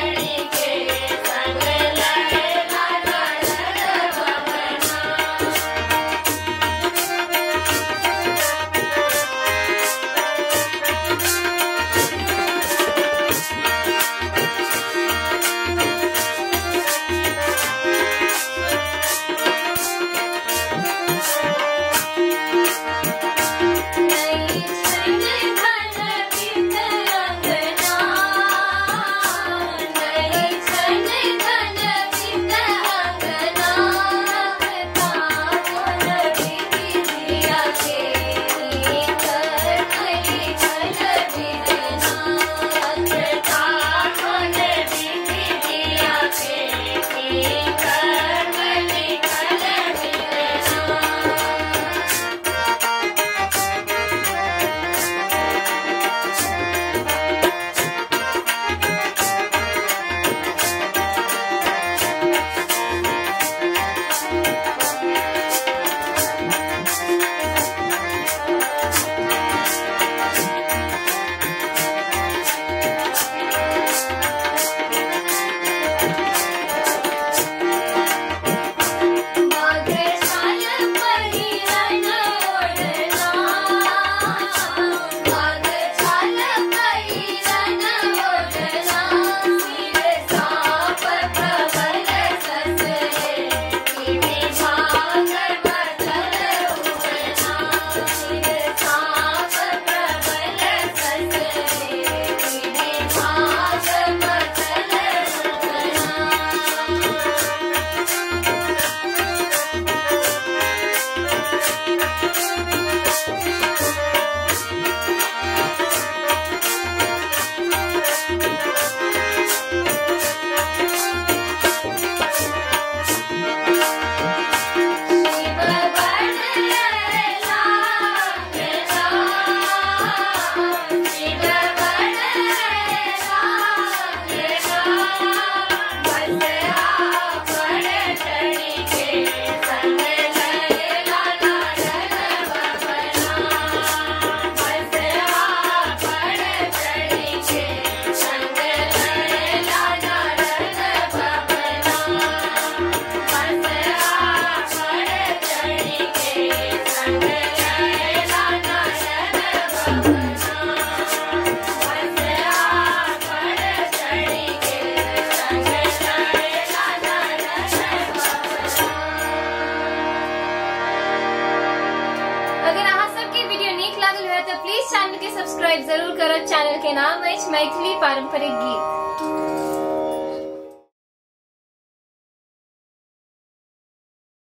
बढ़ के चैनल के सब्सक्राइब ज़रूर करो। चैनल के नाम है मैथिली पारंपरिक गीत।